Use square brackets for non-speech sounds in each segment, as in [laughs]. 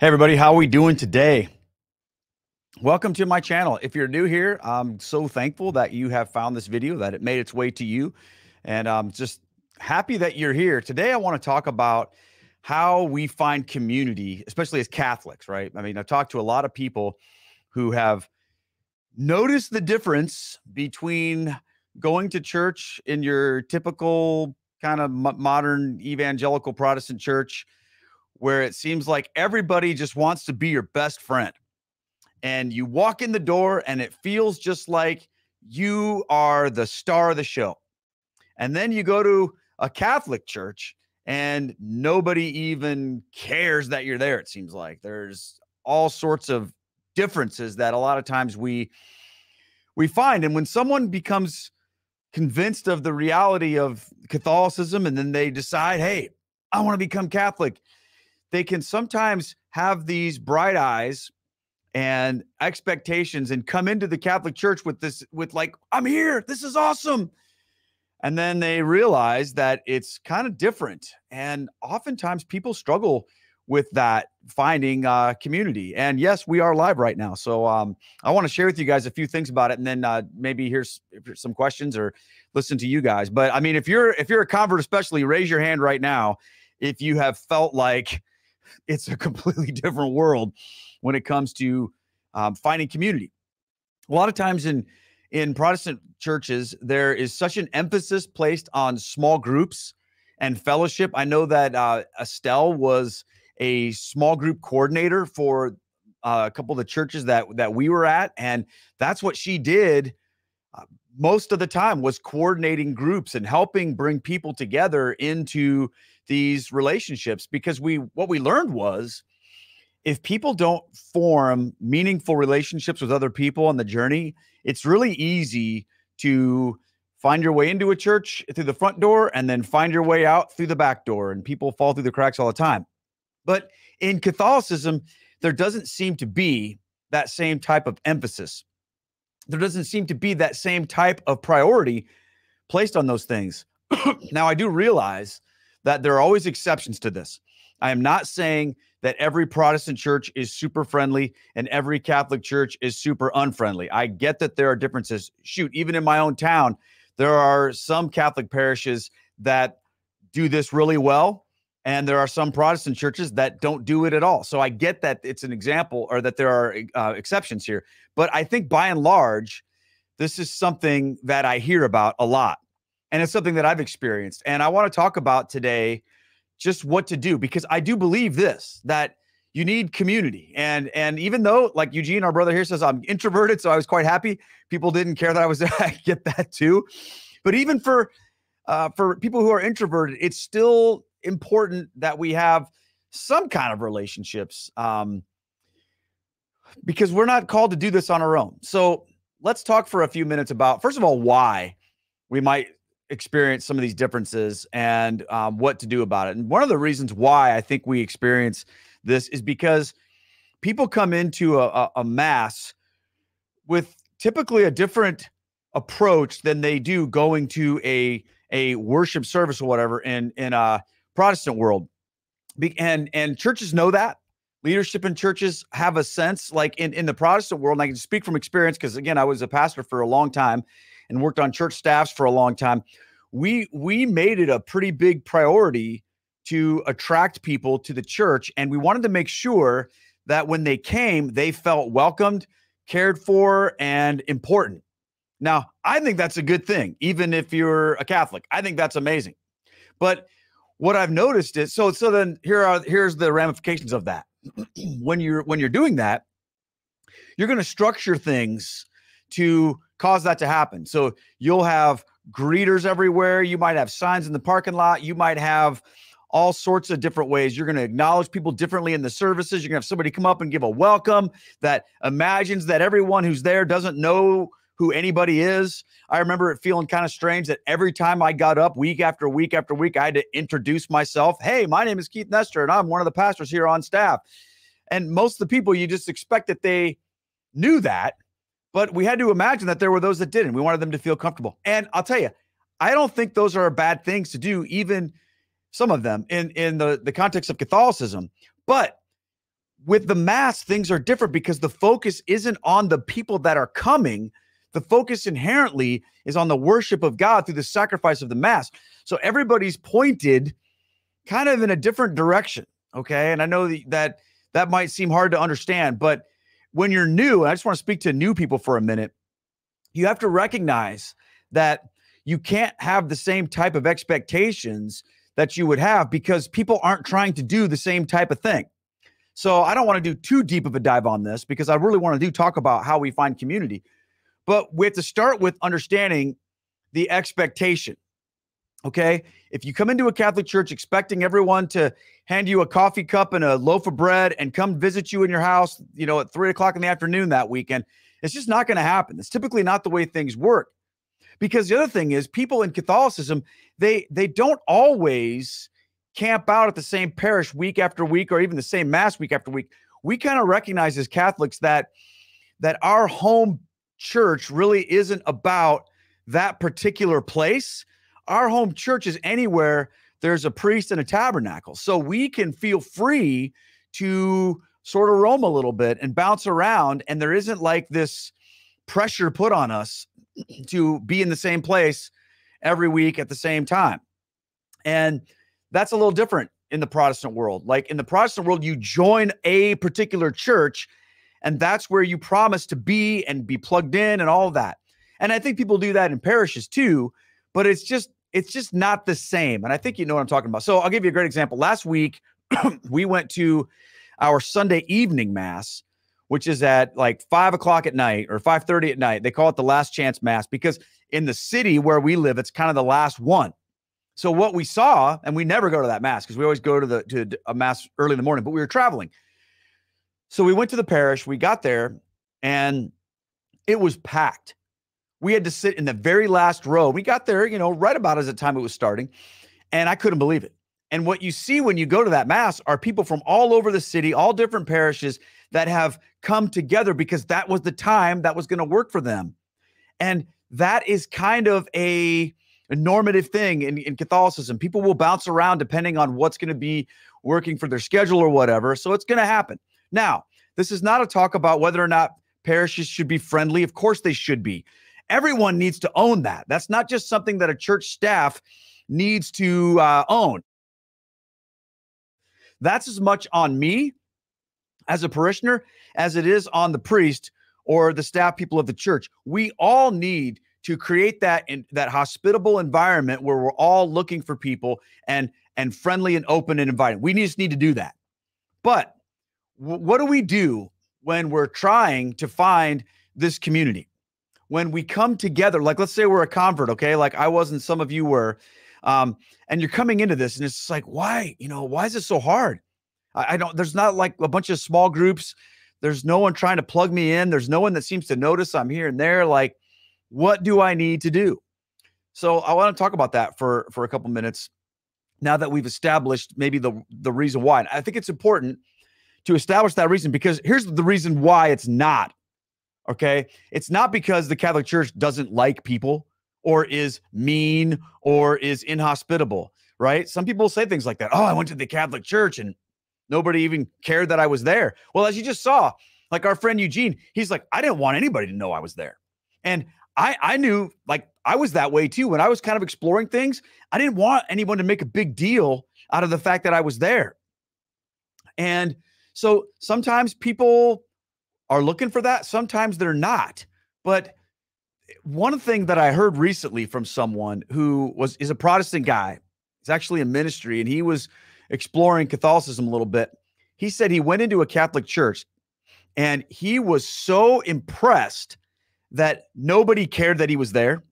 Hey everybody, how are we doing today? Welcome to my channel. If you're new here, I'm so thankful that you have found this video, that it made its way to you. And I'm just happy that you're here. Today I want to talk about how we find community, especially as Catholics, right? I mean, I've talked to a lot of people who have noticed the difference between going to church in your typical kind of modern evangelical Protestant church where it seems like everybody just wants to be your best friend. And you walk in the door and it feels just like you are the star of the show. And then you go to a Catholic church and nobody even cares that you're there. It seems like there's all sorts of differences that a lot of times we we find and when someone becomes convinced of the reality of Catholicism and then they decide, "Hey, I want to become Catholic." They can sometimes have these bright eyes and expectations and come into the Catholic Church with this, with like, I'm here, this is awesome. And then they realize that it's kind of different. And oftentimes people struggle with that finding uh, community. And yes, we are live right now. So um, I want to share with you guys a few things about it, and then uh, maybe here's some questions or listen to you guys. But I mean, if you're if you're a convert, especially, raise your hand right now if you have felt like it's a completely [laughs] different world when it comes to um, finding community. A lot of times in in Protestant churches, there is such an emphasis placed on small groups and fellowship. I know that uh, Estelle was a small group coordinator for uh, a couple of the churches that that we were at, and that's what she did. Uh, most of the time was coordinating groups and helping bring people together into these relationships because we what we learned was if people don't form meaningful relationships with other people on the journey, it's really easy to find your way into a church through the front door and then find your way out through the back door and people fall through the cracks all the time. But in Catholicism, there doesn't seem to be that same type of emphasis. There doesn't seem to be that same type of priority placed on those things. [clears throat] now, I do realize that there are always exceptions to this. I am not saying that every Protestant church is super friendly and every Catholic church is super unfriendly. I get that there are differences. Shoot, even in my own town, there are some Catholic parishes that do this really well. And there are some Protestant churches that don't do it at all. So I get that it's an example or that there are uh, exceptions here. But I think by and large, this is something that I hear about a lot and it's something that I've experienced. And I want to talk about today just what to do because I do believe this that you need community. And and even though like Eugene, our brother here says I'm introverted, so I was quite happy. People didn't care that I was there. [laughs] I get that too. But even for uh, for people who are introverted, it's still important that we have some kind of relationships um, because we're not called to do this on our own. So let's talk for a few minutes about first of all why we might experience some of these differences and um, what to do about it. And one of the reasons why I think we experience this is because people come into a, a, mass with typically a different approach than they do going to a a worship service or whatever in in a Protestant world. And and churches know that leadership in churches have a sense like in in the Protestant world. And I can speak from experience because again, I was a pastor for a long time and worked on church staffs for a long time, we we made it a pretty big priority to attract people to the church and we wanted to make sure that when they came they felt welcomed cared for and important. Now i think that's a good thing even if you're a catholic. I think that's amazing. But what i've noticed is so so then here are here's the ramifications of that. [clears throat] When you're when you're doing that you're going to structure things to cause that to happen. So you'll have greeters everywhere. You might have signs in the parking lot. You might have all sorts of different ways. You're going to acknowledge people differently in the services. You're going to have somebody come up and give a welcome that imagines that everyone who's there doesn't know who anybody is. I remember it feeling kind of strange that every time I got up week after week after week, I had to introduce myself. Hey, my name is Keith Nester, and I'm one of the pastors here on staff. And most of the people, you just expect that they knew that but we had to imagine that there were those that didn't. We wanted them to feel comfortable. And I'll tell you, I don't think those are bad things to do, even some of them in, in the, the context of Catholicism. But with the mass, things are different because the focus isn't on the people that are coming. The focus inherently is on the worship of God through the sacrifice of the mass. So everybody's pointed kind of in a different direction. Okay. And I know that that might seem hard to understand, but when you're new, I just want to speak to new people for a minute, you have to recognize that you can't have the same type of expectations that you would have because people aren't trying to do the same type of thing. So I don't want to do too deep of a dive on this because I really want to do talk about how we find community. But we have to start with understanding the expectation. Okay. If you come into a Catholic church expecting everyone to hand you a coffee cup and a loaf of bread and come visit you in your house, you know, at three o'clock in the afternoon that weekend, it's just not going to happen. It's typically not the way things work. Because the other thing is people in Catholicism, they they don't always camp out at the same parish week after week or even the same mass week after week. We kind of recognize as Catholics that that our home church really isn't about that particular place. Our home church is anywhere there's a priest and a tabernacle. So we can feel free to sort of roam a little bit and bounce around. And there isn't like this pressure put on us to be in the same place every week at the same time. And that's a little different in the Protestant world. Like in the Protestant world, you join a particular church, and that's where you promise to be and be plugged in and all that. And I think people do that in parishes too, but it's just it's just not the same. And I think you know what I'm talking about. So I'll give you a great example. Last week, [clears throat] we went to our Sunday evening mass, which is at like five o'clock at night or 5:30 at night. They call it the last chance mass because in the city where we live, it's kind of the last one. So what we saw, and we never go to that mass because we always go to the to a mass early in the morning, but we were traveling. So we went to the parish, we got there, and it was packed. We had to sit in the very last row. We got there, you know, right about as the time it was starting, and I couldn't believe it. And what you see when you go to that mass are people from all over the city, all different parishes that have come together because that was the time that was going to work for them. And that is kind of a, a normative thing in, in Catholicism. People will bounce around depending on what's going to be working for their schedule or whatever. So it's going to happen. Now, this is not a talk about whether or not parishes should be friendly. Of course, they should be. Everyone needs to own that. That's not just something that a church staff needs to uh, own. That's as much on me as a parishioner as it is on the priest or the staff people of the church. We all need to create that in that hospitable environment where we're all looking for people and and friendly and open and inviting. We just need to do that. But w- what do we do when we're trying to find this community? When we come together, like let's say we're a convert, okay? Like I was and some of you were, um, and you're coming into this, and it's like, why, you know, why is it so hard? I, I don't, there's not like a bunch of small groups there's no one trying to plug me in. There's no one that seems to notice I'm here and there. Like, what do I need to do? So I want to talk about that for for a couple minutes. Now that we've established maybe the the reason why, and I think it's important to establish that reason because here's the reason why it's not. Okay, it's not because the Catholic Church doesn't like people or is mean or is inhospitable. Right? Some people say things like that. Oh, I went to the Catholic Church and Nobody even cared that I was there. Well, as you just saw, like our friend Eugene, he's like, I didn't want anybody to know I was there. And I I knew like I was that way too. When I was kind of exploring things, I didn't want anyone to make a big deal out of the fact that I was there. And so sometimes people are looking for that, sometimes they're not. But one thing that I heard recently from someone who was is a Protestant guy, it's actually a ministry, and he was exploring Catholicism a little bit, he said he went into a Catholic church and he was so impressed that nobody cared that he was there.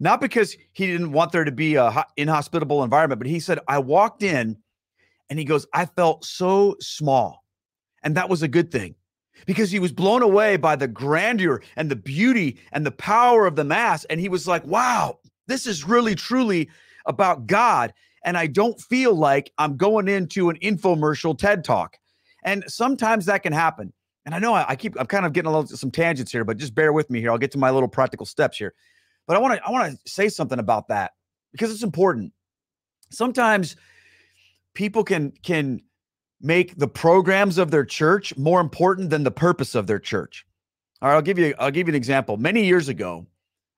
Not because he didn't want there to be a inhospitable environment, but he said, I walked in and he goes, I felt so small. And that was a good thing because he was blown away by the grandeur and the beauty and the power of the Mass. And he was like, wow, this is really, truly about God and I don't feel like I'm going into an infomercial TED talk. And sometimes that can happen. And I know I, keep I'm kind of getting a little some tangents here, but just bear with me here. I'll get to my little practical steps here. But I want to I want to say something about that because it's important. Sometimes people can can make the programs of their church more important than the purpose of their church. All right, I'll give you I'll give you an example. Many years ago,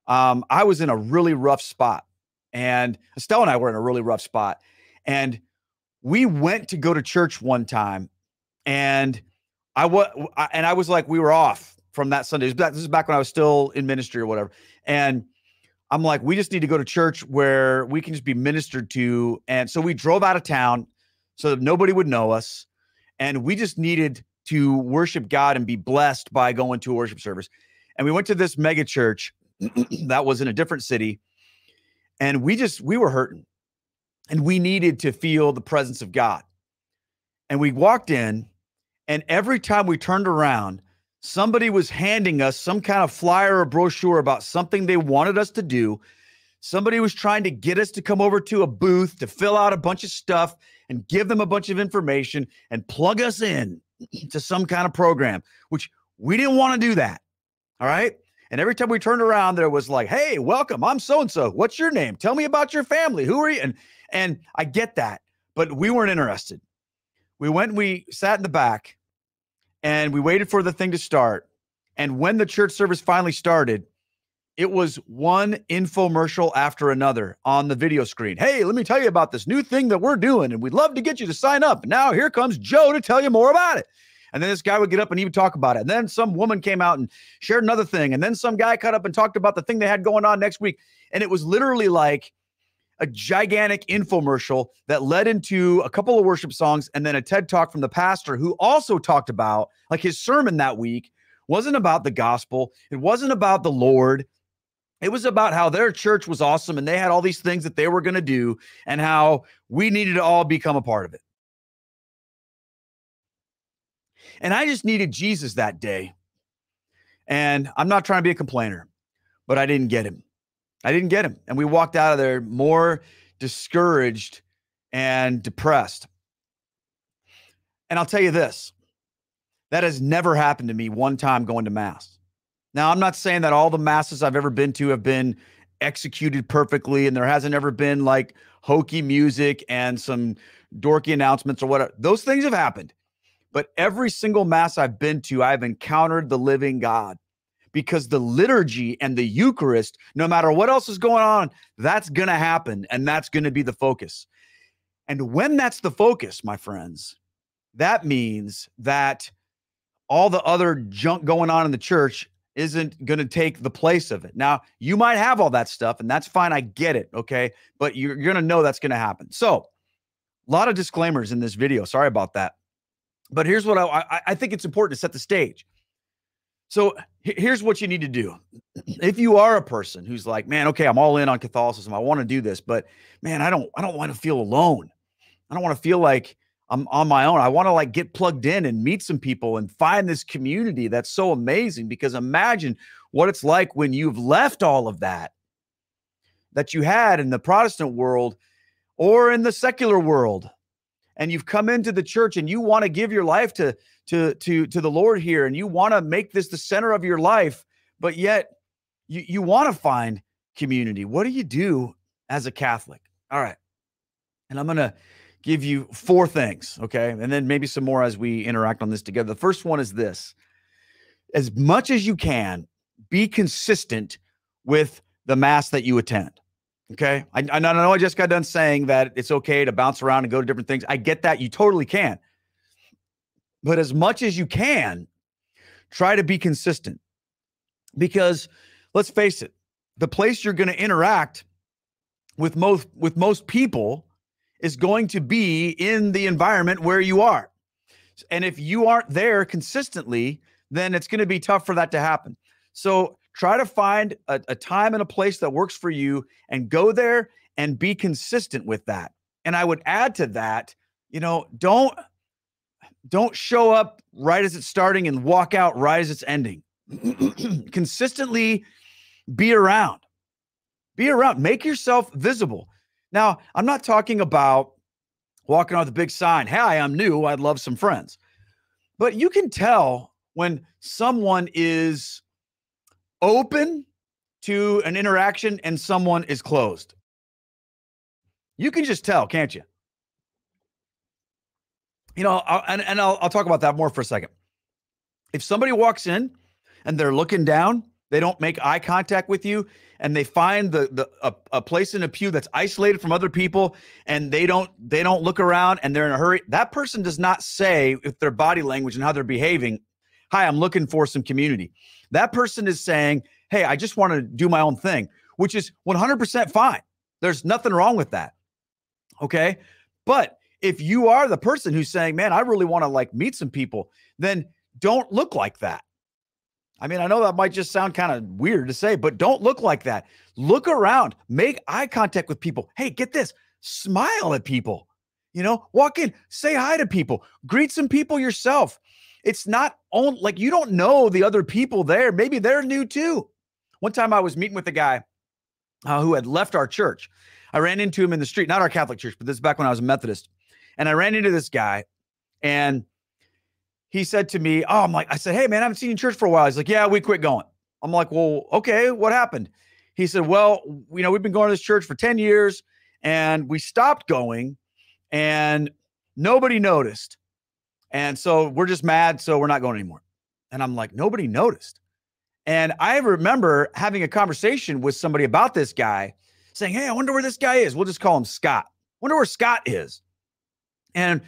um, I was in a really rough spot, and Estelle and I were in a really rough spot, and we went to go to church one time, and I was and I was like, we were off from that Sunday. This is back when I was still in ministry or whatever, and I'm like, we just need to go to church where we can just be ministered to, and so we drove out of town so that nobody would know us, and we just needed to worship God and be blessed by going to a worship service. And we went to this mega church [clears throat] that was in a different city. And we just, we were hurting and we needed to feel the presence of God. And we walked in, and every time we turned around, somebody was handing us some kind of flyer or brochure about something they wanted us to do. Somebody was trying to get us to come over to a booth to fill out a bunch of stuff and give them a bunch of information and plug us in [clears throat] to some kind of program, which we didn't want to do that. All right. And every time we turned around, there was like, "Hey, welcome. I'm so and so. What's your name? Tell me about your family. Who are you?" And and I get that, but we weren't interested. We went we sat in the back, and we waited for the thing to start. And when the church service finally started, it was one infomercial after another on the video screen. Hey, let me tell you about this new thing that we're doing, and we'd love to get you to sign up. Now here comes Joe to tell you more about it. And then this guy would get up and he would talk about it. And then some woman came out and shared another thing. And then some guy cut up and talked about the thing they had going on next week. And it was literally like a gigantic infomercial that led into a couple of worship songs and then a TED talk from the pastor who also talked about like his sermon that week wasn't about the gospel. It wasn't about the Lord. It was about how their church was awesome and they had all these things that they were going to do and how we needed to all become a part of it. And I just needed Jesus that day. And I'm not trying to be a complainer, but I didn't get him. I didn't get him. And we walked out of there more discouraged and depressed. And I'll tell you this that has never happened to me one time going to Mass. Now, I'm not saying that all the Masses I've ever been to have been executed perfectly and there hasn't ever been like hokey music and some dorky announcements or whatever. Those things have happened. But every single mass I've been to, I've encountered the living God because the liturgy and the Eucharist, no matter what else is going on, that's going to happen and that's going to be the focus. And when that's the focus, my friends, that means that all the other junk going on in the church isn't going to take the place of it. Now, you might have all that stuff, and that's fine. I get it. Okay. But you're, you're going to know that's going to happen. So, a lot of disclaimers in this video. Sorry about that. But here's what I, I think it's important to set the stage. So here's what you need to do. [clears throat] If you are a person who's like, man, okay, I'm all in on Catholicism. I want to do this, but man, I don't, I don't want to feel alone. I don't want to feel like I'm on my own. I want to like get plugged in and meet some people and find this community that's so amazing. Because imagine what it's like when you've left all of that that you had in the Protestant world or in the secular world and you've come into the church and you want to give your life to to to to the Lord here and you want to make this the center of your life, but yet you you want to find community. What do you do as a Catholic? All right. And I'm going to give you four things, okay? And then maybe some more as we interact on this together. The first one is this. As much as you can, be consistent with the mass that you attend. Okay. I, I know I just got done saying that it's okay to bounce around and go to different things. I get that. You totally can. But as much as you can, try to be consistent. Because let's face it, the place you're going to interact with most with most people is going to be in the environment where you are. And if you aren't there consistently, then it's going to be tough for that to happen. So Try to find a, a time and a place that works for you and go there and be consistent with that. And I would add to that, you know, don't don't show up right as it's starting and walk out right as it's ending. [clears throat] Consistently be around. Be around. Make yourself visible. Now, I'm not talking about walking out with a big sign, "Hey, I'm new. I'd love some friends." But you can tell when someone is open to an interaction and someone is closed. You can just tell, can't you? you know, I'll, and, and I'll, I'll talk about that more for a second. If somebody walks in and they're looking down, they don't make eye contact with you, and they find the the a, a, place in a pew that's isolated from other people, and they don't they don't look around and they're in a hurry. That person does not say with their body language and how they're behaving, "Hi, I'm looking for some community." That person is saying, "Hey, I just want to do my own thing," which is 100% fine. There's nothing wrong with that. Okay, but if you are the person who's saying, "Man, I really want to like meet some people," then don't look like that. I mean, I know that might just sound kind of weird to say, but don't look like that. Look around, make eye contact with people. Hey, get this smile at people. You know, walk in, say hi to people, greet some people yourself. It's not on like you don't know the other people there. Maybe they're new too. One time I was meeting with a guy uh, who had left our church. I ran into him in the street, not our Catholic church, but this is back when I was a Methodist. And I ran into this guy and he said to me, Oh, I'm like, I said, Hey, man, I haven't seen you in church for a while. He's like, Yeah, we quit going. I'm like, Well, okay, what happened? He said, Well, you know, we've been going to this church for 10 years and we stopped going and nobody noticed. And so we're just mad. So we're not going anymore. And I'm like, Nobody noticed. And I remember having a conversation with somebody about this guy saying, Hey, I wonder where this guy is. We'll just call him Scott. Wonder where Scott is. And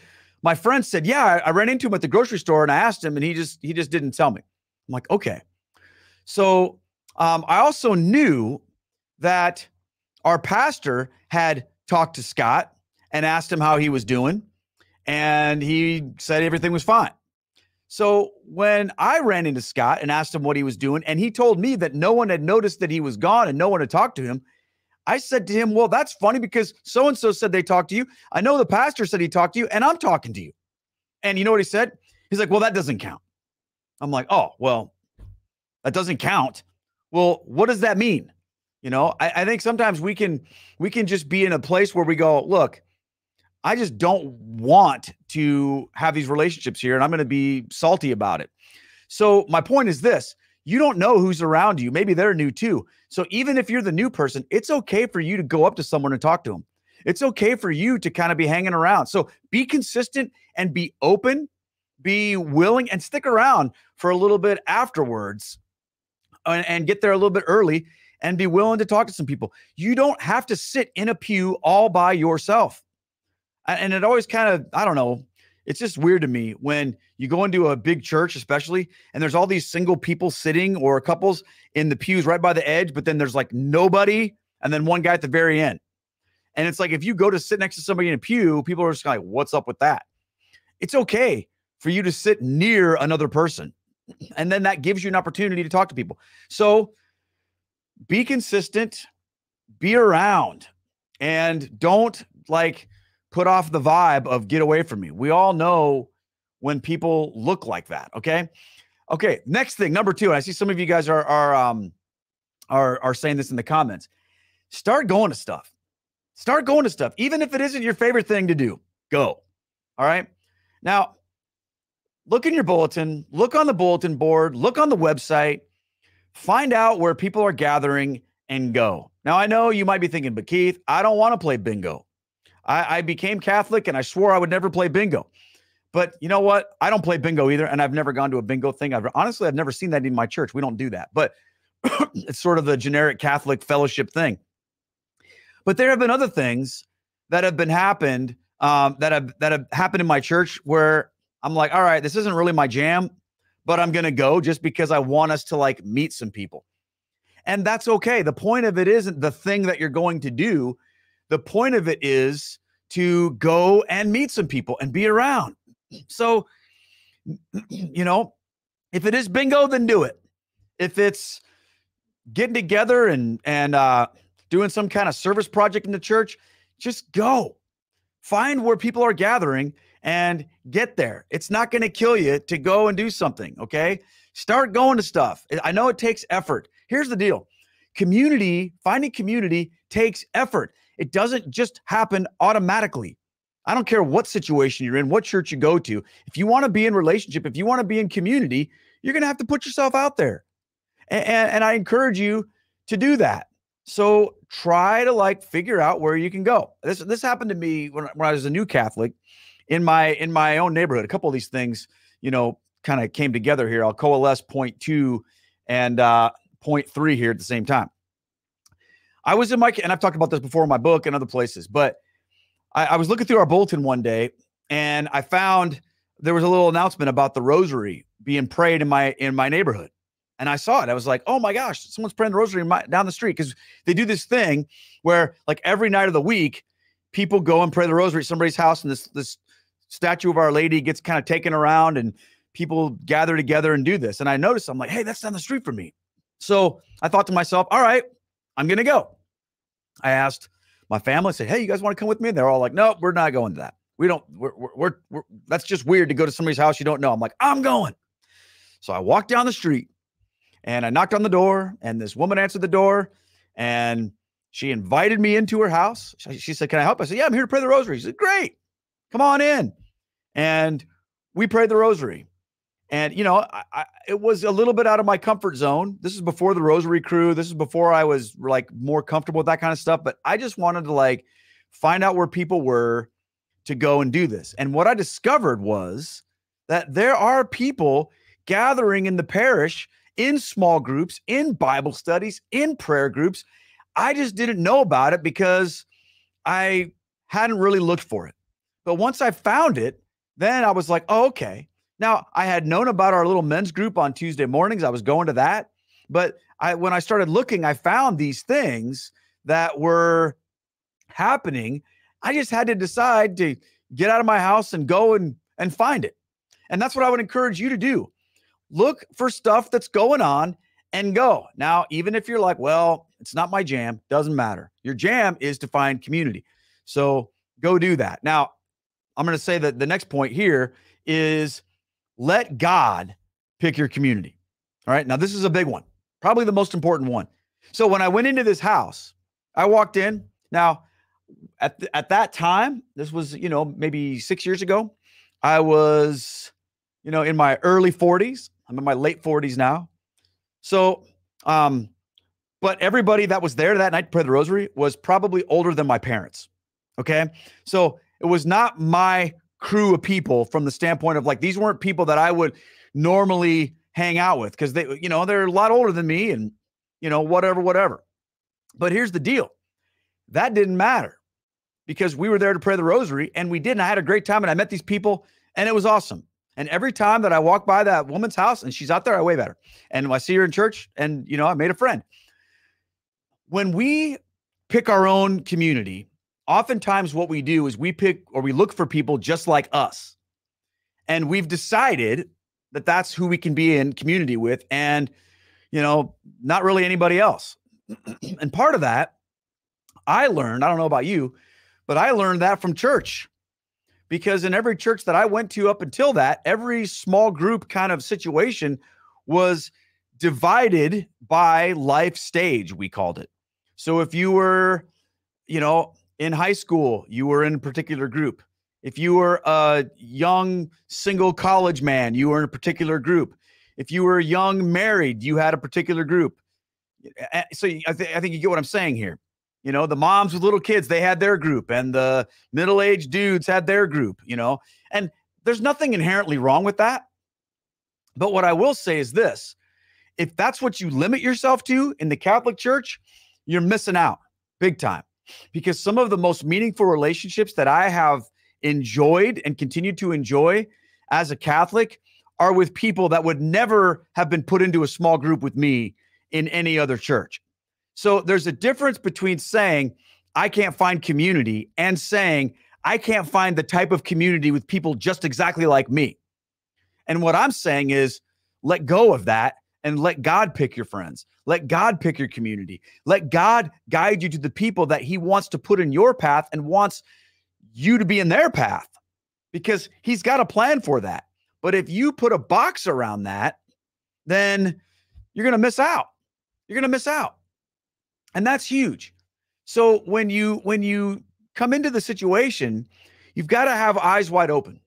my friend said, "Yeah, I, ran into him at the grocery store and I asked him, and he just he just didn't tell me." I'm like, "Okay." So um, I also knew that our pastor had talked to Scott and asked him how he was doing, and he said everything was fine. So when I ran into Scott and asked him what he was doing, and he told me that no one had noticed that he was gone and no one had talked to him, I said to him, Well, that's funny because so and so said they talked to you. I know the pastor said he talked to you, and I'm talking to you. And you know what he said? He's like, Well, that doesn't count. I'm like, Oh, well, that doesn't count. Well, what does that mean? You know, I, I think sometimes we can we can just be in a place where we go, look, I just don't want to have these relationships here, and I'm going to be salty about it. So my point is this: you don't know who's around you. Maybe they're new too. So even if you're the new person, it's okay for you to go up to someone and talk to them. It's okay for you to kind of be hanging around. So be consistent and be open, be willing and stick around for a little bit afterwards and, and get there a little bit early and be willing to talk to some people. You don't have to sit in a pew all by yourself. And it always kind of, I don't know, it's just weird to me when you go into a big church, especially, and there's all these single people sitting or couples in the pews right by the edge, but then there's like nobody, and then one guy at the very end. And it's like if you go to sit next to somebody in a pew, people are just like, "What's up with that?" It's okay for you to sit near another person, and then that gives you an opportunity to talk to people. So be consistent, be around, and don't like put off the vibe of get away from me. We all know when people look like that. Okay. Okay. Next thing, number two, I see some of you guys are are um are are saying this in the comments. Start going to stuff. Start going to stuff, even if it isn't your favorite thing to do. Go. All right. Now, look in your bulletin, look on the bulletin board, look on the website, find out where people are gathering and go. Now, I know you might be thinking, but Keith, I don't want to play bingo. I, I became Catholic and I swore I would never play bingo. But you know what? I don't play bingo either, and I've never gone to a bingo thing. I've honestly, I've never seen that in my church. We don't do that, but [clears throat] it's sort of the generic Catholic fellowship thing. But there have been other things that have been happened um, that have that have happened in my church where I'm like, all right, this isn't really my jam, but I'm gonna go just because I want us to like meet some people, and that's okay. The point of it isn't the thing that you're going to do. The point of it is to go and meet some people and be around. So, [clears throat] you know, if it is bingo, then do it. If it's getting together and and uh, doing some kind of service project in the church, just go. Find where people are gathering and get there. It's not going to kill you to go and do something. Okay, start going to stuff. I know it takes effort. Here's the deal: community, finding community takes effort. It doesn't just happen automatically. I don't care what situation you're in, what church you go to. If you want to be in relationship, if you want to be in community, you're going to have to put yourself out there. And, and, and I encourage you to do that. So try to like figure out where you can go. This this happened to me when, when I was a new Catholic in my in my own neighborhood. A couple of these things, you know, kind of came together here. I'll coalesce point two and uh, point three here at the same time. I was in my and I've talked about this before in my book and other places, but I, I was looking through our bulletin one day and I found there was a little announcement about the rosary being prayed in my in my neighborhood and I saw it. I was like, oh my gosh, someone's praying the rosary my, down the street because they do this thing where like every night of the week, people go and pray the rosary at somebody's house, and this this statue of Our Lady gets kind of taken around, and people gather together and do this. And I noticed, I'm like, hey, that's down the street from me. So I thought to myself, all right, I'm gonna go. I asked my family, I said, hey, you guys want to come with me? And they're all like, no, we're not going to that. We don't. We're, we're, we're, we're that's just weird to go to somebody's house you don't know. I'm like, I'm going. So I walked down the street and I knocked on the door, and this woman answered the door, and she invited me into her house. She said, Can I help? I said, Yeah, I'm here to pray the rosary. She said, Great, come on in. And we prayed the rosary. And, you know, I, I, it was a little bit out of my comfort zone. This is before the rosary crew. This is before I was like more comfortable with that kind of stuff. But I just wanted to like find out where people were to go and do this. And what I discovered was that there are people gathering in the parish in small groups, in Bible studies, in prayer groups. I just didn't know about it because I hadn't really looked for it. But once I found it, then I was like, oh, okay. Now I had known about our little men's group on Tuesday mornings. I was going to that. But I when I started looking, I found these things that were happening. I just had to decide to get out of my house and go and and find it. And that's what I would encourage you to do look for stuff that's going on and go. Now, even if you're like, well, it's not my jam, doesn't matter. Your jam is to find community. So go do that. Now, I'm going to say that the next point here is let God pick your community. All right. Now, this is a big one, probably the most important one. So when I went into this house, I walked in. Now, at, th- at that time, this was, you know, maybe six years ago, I was, you know, in my early 40s. I'm in my late 40s now. So, um, but everybody that was there that night to pray the rosary was probably older than my parents. Okay. So it was not my crew of people from the standpoint of like, these weren't people that I would normally hang out with because they, you know, they're a lot older than me and, you know, whatever, whatever. But here's the deal that didn't matter because we were there to pray the rosary and we did. And I had a great time and I met these people and it was awesome. And every time that I walk by that woman's house and she's out there, I wave at her. And I see her in church and, you know, I made a friend. When we pick our own community, oftentimes what we do is we pick or we look for people just like us. And we've decided that that's who we can be in community with and, you know, not really anybody else. [clears throat] and part of that, I learned, I don't know about you, but I learned that from church because in every church that I went to up until that, every small group kind of situation was divided by life stage, we called it. So if you were, you know, in high school, you were in a particular group. If you were a young single college man, you were in a particular group. If you were young married, you had a particular group. So I, th- I think you get what I'm saying here. You know, the moms with little kids, they had their group, and the middle aged dudes had their group, you know, and there's nothing inherently wrong with that. But what I will say is this if that's what you limit yourself to in the Catholic Church, you're missing out big time because some of the most meaningful relationships that I have enjoyed and continue to enjoy as a Catholic are with people that would never have been put into a small group with me in any other church. So there's a difference between saying, I can't find community and saying, I can't find the type of community with people just exactly like me. And what I'm saying is, let go of that and let God pick your friends. Let God pick your community. Let God guide you to the people that He wants to put in your path and wants you to be in their path because He's got a plan for that. But if you put a box around that, then you're going to miss out. You're going to miss out and that's huge so when you when you come into the situation you've got to have eyes wide open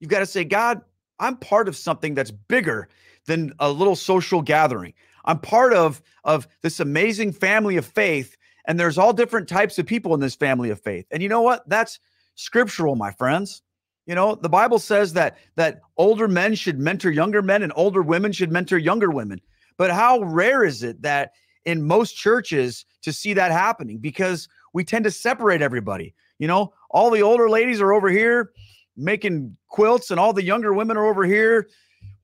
you've got to say god i'm part of something that's bigger than a little social gathering i'm part of of this amazing family of faith and there's all different types of people in this family of faith and you know what that's scriptural my friends You know, the Bible says that that older men should mentor younger men and older women should mentor younger women. But how rare is it that in most churches to see that happening because we tend to separate everybody. You know, all the older ladies are over here making quilts and all the younger women are over here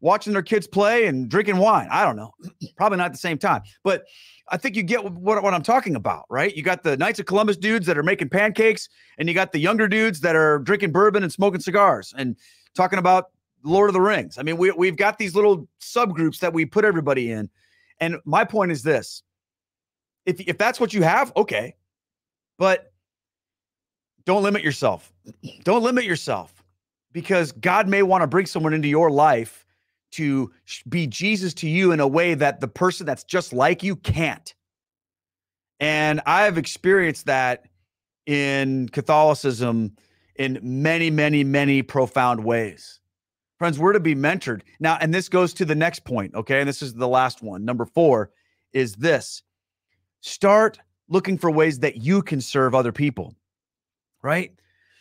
watching their kids play and drinking wine. I don't know. [clears throat] Probably not at the same time. But I think you get what, what I'm talking about, right? You got the Knights of Columbus dudes that are making pancakes, and you got the younger dudes that are drinking bourbon and smoking cigars and talking about Lord of the Rings. I mean, we, we've got these little subgroups that we put everybody in. And my point is this if, if that's what you have, okay. But don't limit yourself. Don't limit yourself because God may want to bring someone into your life to be Jesus to you in a way that the person that's just like you can't. And I've experienced that in Catholicism in many, many, many profound ways. Friends, we're to be mentored. Now, and this goes to the next point, okay? And this is the last one. Number four is this start looking for ways that you can serve other people, right?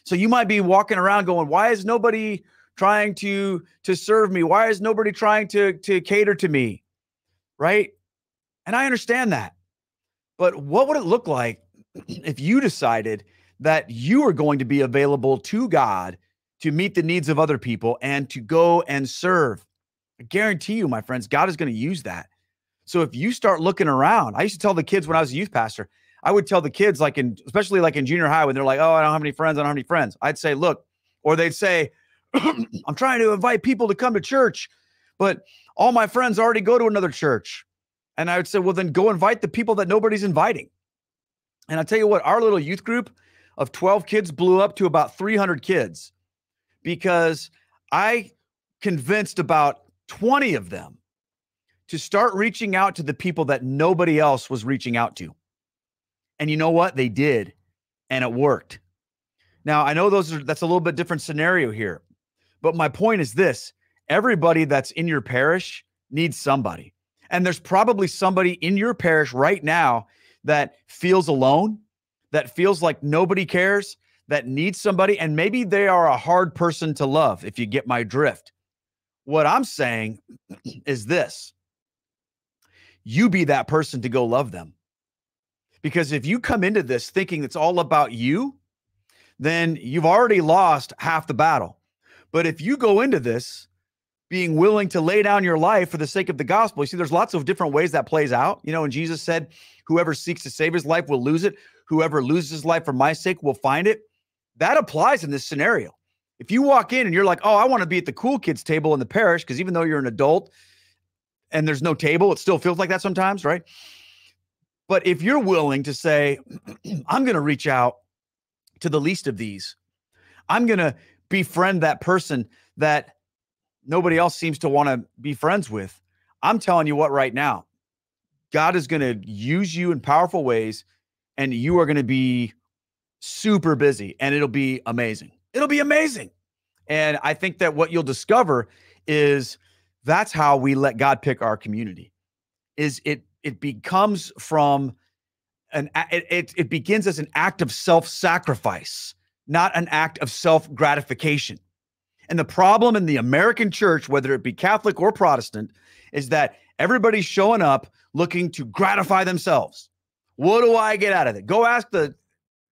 So you might be walking around going, why is nobody trying to to serve me? Why is nobody trying to to cater to me? Right? And I understand that. But what would it look like [clears throat] if you decided that you are going to be available to God to meet the needs of other people and to go and serve? I guarantee you, my friends, God is going to use that. So if you start looking around, I used to tell the kids when I was a youth pastor, I would tell the kids, like in, especially like in junior high, when they're like, oh, I don't have any friends, I don't have any friends. I'd say, look, or they'd say, I'm trying to invite people to come to church, but all my friends already go to another church. And I would say, well, then go invite the people that nobody's inviting. And I tell you what, our little youth group of 12 kids blew up to about 300 kids because I convinced about 20 of them to start reaching out to the people that nobody else was reaching out to. And you know what? They did, and it worked. Now, I know those are that's a little bit different scenario here. But my point is this, everybody that's in your parish needs somebody. And there's probably somebody in your parish right now that feels alone, that feels like nobody cares, that needs somebody and maybe they are a hard person to love if you get my drift. What I'm saying [clears throat] is this you be that person to go love them. Because if you come into this thinking it's all about you, then you've already lost half the battle. But if you go into this being willing to lay down your life for the sake of the gospel, you see, there's lots of different ways that plays out. You know, and Jesus said, Whoever seeks to save his life will lose it. Whoever loses his life for my sake will find it. That applies in this scenario. If you walk in and you're like, Oh, I want to be at the cool kids table in the parish, because even though you're an adult, and there's no table, it still feels like that sometimes, right? But if you're willing to say, [clears throat] I'm going to reach out to the least of these, I'm going to befriend that person that nobody else seems to want to be friends with. I'm telling you what, right now, God is going to use you in powerful ways, and you are going to be super busy, and it'll be amazing. It'll be amazing. And I think that what you'll discover is that's how we let God pick our community. Is it it becomes from an it it, it begins as an act of self-sacrifice, not an act of self-gratification. And the problem in the American church, whether it be Catholic or Protestant, is that everybody's showing up looking to gratify themselves. What do I get out of it? Go ask the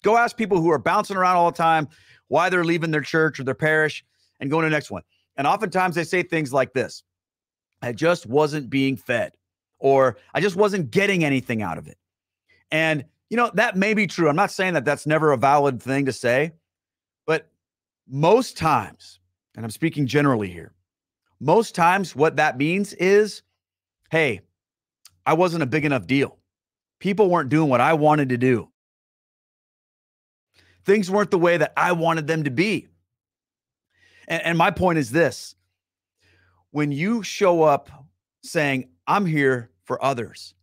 go ask people who are bouncing around all the time why they're leaving their church or their parish and going to the next one. And oftentimes they say things like this. I just wasn't being fed, or I just wasn't getting anything out of it. And, you know, that may be true. I'm not saying that that's never a valid thing to say, most times, and I'm speaking generally here, most times what that means is hey, I wasn't a big enough deal. People weren't doing what I wanted to do. Things weren't the way that I wanted them to be. And, and my point is this when you show up saying, I'm here for others,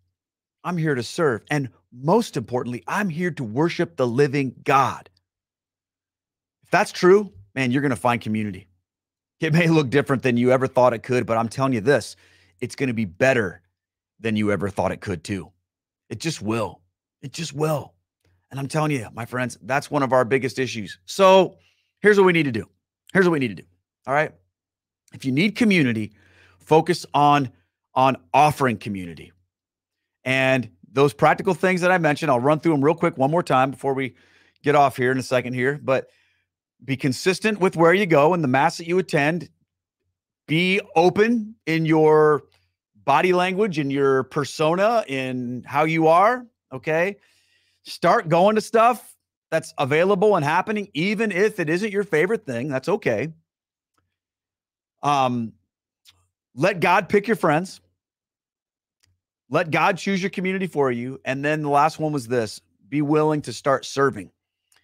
I'm here to serve, and most importantly, I'm here to worship the living God. That's true, man, you're going to find community. It may look different than you ever thought it could, but I'm telling you this it's going to be better than you ever thought it could, too. It just will. It just will. And I'm telling you, my friends, that's one of our biggest issues. So here's what we need to do Here's what we need to do. All right. If you need community, focus on on offering community. And those practical things that I mentioned, I'll run through them real quick one more time before we get off here in a second here, but be consistent with where you go and the mass that you attend. Be open in your body language, in your persona, in how you are. Okay. Start going to stuff that's available and happening, even if it isn't your favorite thing. That's okay. Um, let God pick your friends. Let God choose your community for you. And then the last one was this be willing to start serving.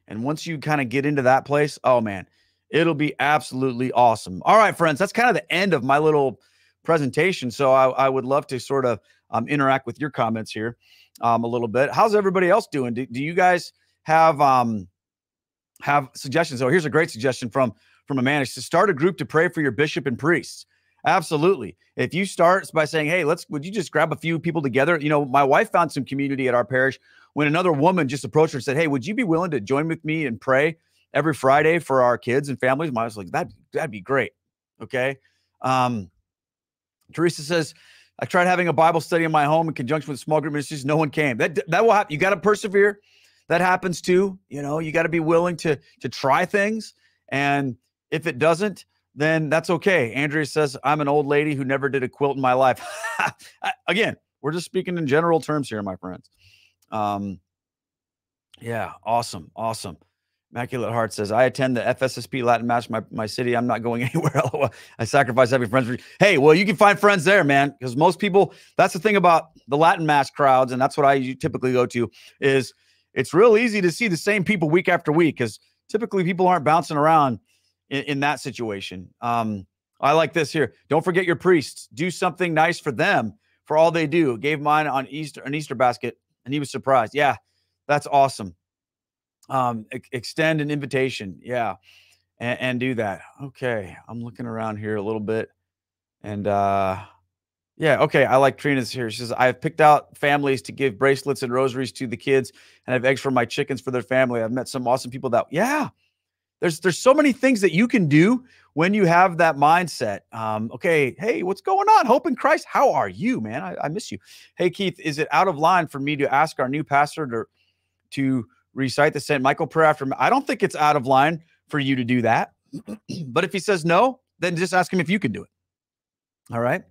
And once you kind of get into that place, oh man, it'll be absolutely awesome. All right, friends, that's kind of the end of my little presentation. So I, I would love to sort of um, interact with your comments here um, a little bit. How's everybody else doing? Do, do you guys have um, have suggestions? Oh, here's a great suggestion from from a man. It's to start a group to pray for your bishop and priests. Absolutely. If you start by saying, "Hey, let's," would you just grab a few people together? You know, my wife found some community at our parish when another woman just approached her and said, "Hey, would you be willing to join with me and pray every Friday for our kids and families?" I was like, "That that'd be great." Okay. Um, Teresa says, "I tried having a Bible study in my home in conjunction with small group ministries. No one came. That that will happen. You got to persevere. That happens too. You know, you got to be willing to to try things, and if it doesn't." then that's okay. Andrea says, I'm an old lady who never did a quilt in my life. [laughs] Again, we're just speaking in general terms here, my friends. Um, yeah, awesome. Awesome. Immaculate Heart says, I attend the FSSP Latin Mass my, my city. I'm not going [laughs] anywhere. I sacrifice having friends for you. Hey, well, you can find friends there, man. Because most people, that's the thing about the Latin Mass crowds, and that's what I typically go to, is it's real easy to see the same people week after week because typically people aren't bouncing around in, in that situation. Um, I like this here. Don't forget your priests. Do something nice for them for all they do. Gave mine on Easter an Easter basket, and he was surprised. Yeah, that's awesome. Um, extend an invitation. Yeah, and, and do that. Okay, I'm looking around here a little bit, and uh, yeah, okay. I like Trina's here. She says, I have picked out families to give bracelets and rosaries to the kids, and I have eggs for my chickens for their family. I've met some awesome people that, yeah, there's there's so many things that you can do when you have that mindset. Um, okay, hey, what's going on? Hope in Christ. How are you, man? I, I miss you. Hey, Keith, is it out of line for me to ask our new pastor to to recite the St. Michael prayer after? I don't think it's out of line for you to do that. [clears throat] but if he says no, then just ask him if you can do it. All right.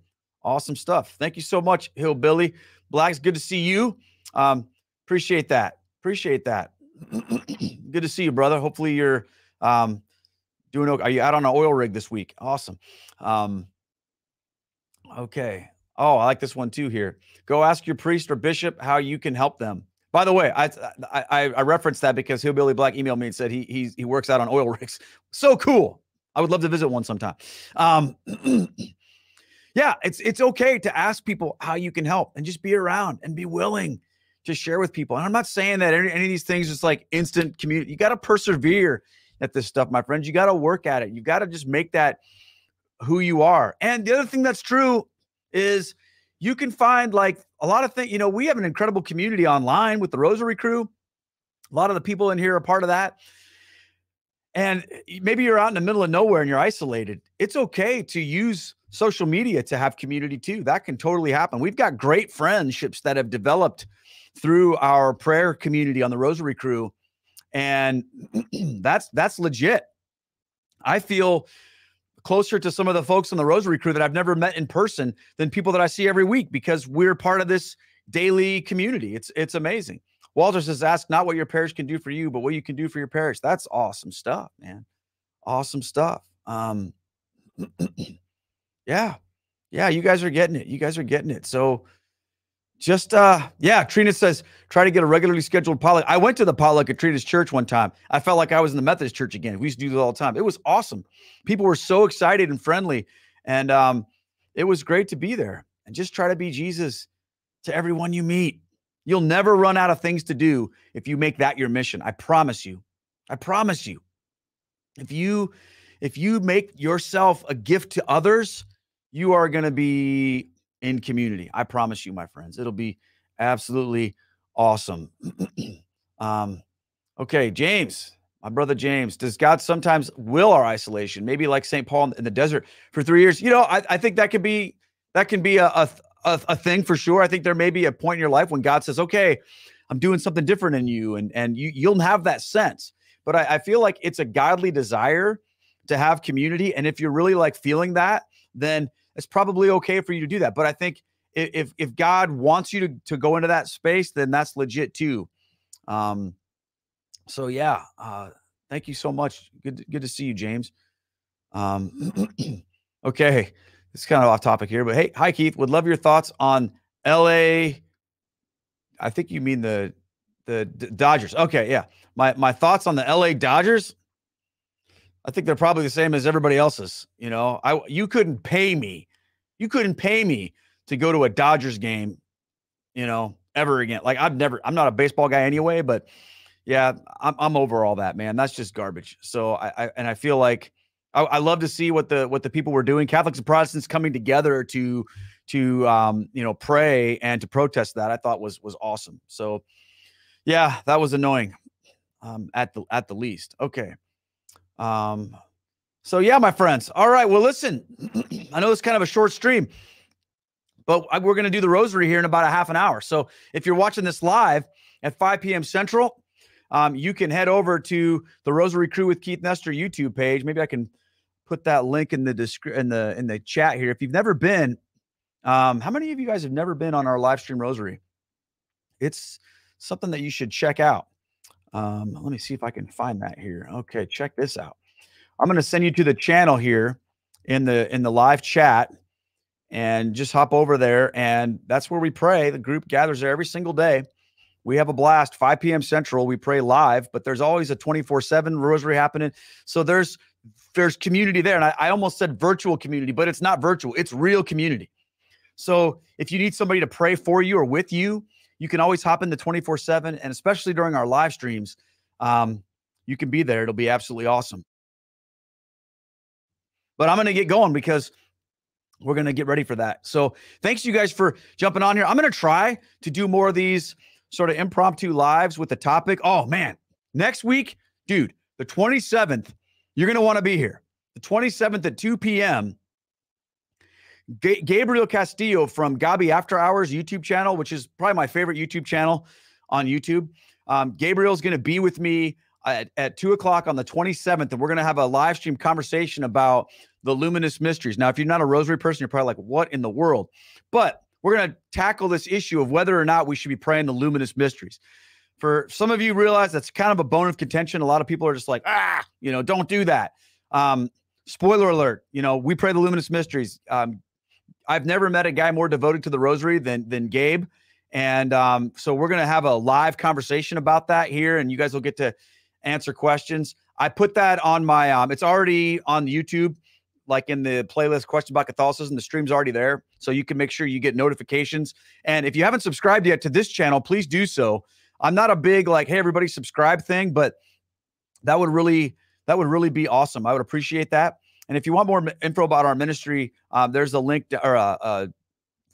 Awesome stuff. Thank you so much, Hillbilly. Black's good to see you. Um, appreciate that. Appreciate that. [clears throat] good to see you, brother. Hopefully you're um, doing okay. Are you out on an oil rig this week? Awesome. Um, okay. Oh, I like this one too here. Go ask your priest or bishop how you can help them. By the way, I I, I referenced that because Hillbilly Black emailed me and said he he he works out on oil [laughs] rigs. So cool. I would love to visit one sometime. Um, [clears throat] yeah, it's it's okay to ask people how you can help and just be around and be willing to share with people. And I'm not saying that any, any of these things is like instant community. You got to persevere at this stuff, my friends. You got to work at it. You got to just make that who you are. And the other thing that's true is you can find like a lot of things. You know, we have an incredible community online with the Rosary Crew. A lot of the people in here are part of that. And eh, maybe you're out in the middle of nowhere and you're isolated. It's okay to use social media to have community too. That can totally happen. We've got great friendships that have developed through our prayer community on the Rosary Crew and [clears throat] that's that's legit. I feel closer to some of the folks on the Rosary crew that I've never met in person than people that I see every week because we're part of this daily community. It's it's amazing. Walter says, "Ask not what your parish can do for you, but what you can do for your parish." That's awesome stuff, man. Awesome stuff. Um, [clears throat] yeah, yeah, you guys are getting it. You guys are getting it. So just uh yeah trina says try to get a regularly scheduled potluck. I went to the potluck at trina's church one time. I felt like i was in the methodist church again. We used to do this all the time. It was awesome. People were so excited and friendly and um it was great to be there. And just try to be jesus to everyone you meet. You'll never run out of things to do if you make that your mission. I promise you. I promise you. If you if you make yourself a gift to others you are going to be in community. I promise you, my friends, it'll be absolutely awesome. [clears throat] um, okay, James, My brother James, does God sometimes will our isolation? Maybe like St. Paul in the desert for three years. You know, I, I think that could be that can be a, a, a thing for sure. I think there may be a point in your life when God says, "Okay, I'm doing something different in you," and and you you'll have that sense. But I, I feel like it's a godly desire to have community, and if you're really like feeling that, then it's probably okay for you to do that. But I think if if God wants you to to go into that space, then that's legit too. Um, so yeah, uh, thank you so much. Good, good to see you, James. Um, [clears throat] okay, it's kind of off topic here, but hey, hi Keith. Would love your thoughts on L.A. I think you mean the the D- Dodgers. Okay, yeah. My my thoughts on the L.A. Dodgers. I think they're probably the same as everybody else's. You know, I you couldn't pay me, you couldn't pay me to go to a Dodgers game, you know, ever again. Like I've never, I'm not a baseball guy anyway, but yeah, I'm, I'm over all that, man. That's just garbage. So I, I and I feel like I, I, love to see what the what the people were doing, Catholics and Protestants coming together to to um, you know pray and to protest that. I thought was was awesome. So yeah, that was annoying um, at the at the least. Okay. Um, so yeah, my friends. All right. Well, listen, [clears throat] I know it's kind of a short stream. But we're going to do the rosary here in about a half an hour. So if you're watching this live at 5 p.m. Central, um, you can head over to the Rosary Crew with Keith Nester YouTube page. Maybe I can put that link in the descri- in the in the chat here. If you've never been, um, how many of you guys have never been on our live stream rosary? It's something that you should check out. Um, let me see if I can find that here. Okay, check this out. I'm going to send you to the channel here in the in the live chat and just hop over there. And that's where we pray. The group gathers there every single day. We have a blast, 5 p.m. Central. We pray live, but there's always a 24 7 rosary happening. So there's there's community there. And I, I almost said virtual community, but it's not virtual, it's real community. So if you need somebody to pray for you or with you, you can always hop in the 24 7. And especially during our live streams, um, you can be there. It'll be absolutely awesome. But I'm going to get going because we're going to get ready for that. So thanks you guys for jumping on here. I'm going to try to do more of these sort of impromptu lives with the topic. Oh man, next week, dude, the 27th, you're going to want to be here. The 27th at 2 p.m. G- Gabriel Castillo from Gabi After Hours YouTube channel, which is probably my favorite YouTube channel on YouTube. Um, Gabriel's going to be with me at, at two o'clock on the 27th, and we're going to have a live stream conversation about the luminous mysteries. Now, if you're not a rosary person, you're probably like, what in the world? But we're going to tackle this issue of whether or not we should be praying the luminous mysteries. For some of you, realize that's kind of a bone of contention. A lot of people are just like, ah, you know, don't do that. Um, spoiler alert, you know, we pray the luminous mysteries. Um, I've never met a guy more devoted to the rosary than than Gabe. And um, so we're going to have a live conversation about that here, and you guys will get to answer questions. I put that on my um, it's already on YouTube like in the playlist question about Catholicism. The stream's already there. So you can make sure you get notifications. And if you haven't subscribed yet to this channel, please do so. I'm not a big like, hey, everybody subscribe thing, but that would really that would really be awesome. I would appreciate that. And if you want more info about our ministry, um, there's a link to, or a, a,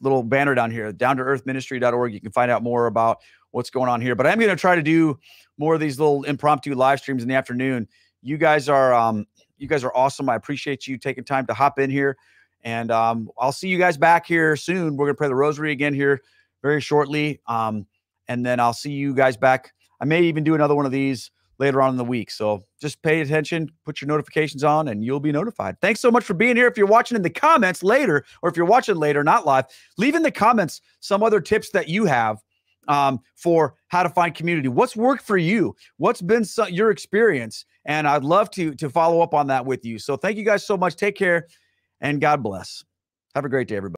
little banner down here, down to earthministry.org. You can find out more about what's going on here. But I'm going to try to do more of these little impromptu live streams in the afternoon. You guys are um, you guys are awesome. I appreciate you taking time to hop in here. And um, I'll see you guys back here soon. We're going to pray the rosary again here very shortly. Um, and then I'll see you guys back. I may even do another one of these later on in the week. So just pay attention, put your notifications on, and you'll be notified. Thanks so much for being here. If you're watching in the comments later, or if you're watching later, not live, leave in the comments some other tips that you have um, for how to find community. What's worked for you? What's been some, your experience? And I'd love to to follow up on that with you. So thank you guys so much. Take care and God bless. Have a great day, everybody.